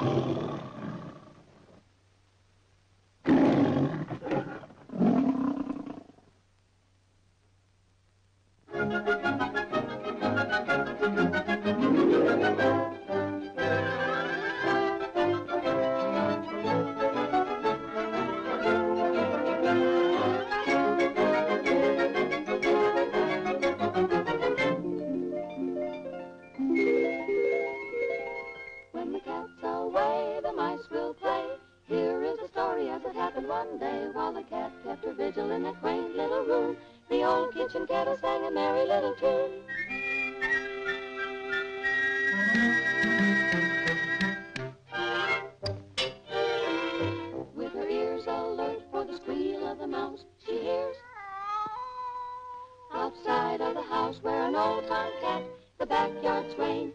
Oh. One day while the cat kept her vigil in that quaint little room. The old kitchen kettle sang a merry little tune. With her ears alert for the squeal of the mouse, she hears outside of the house where an old tomcat, the backyard swain,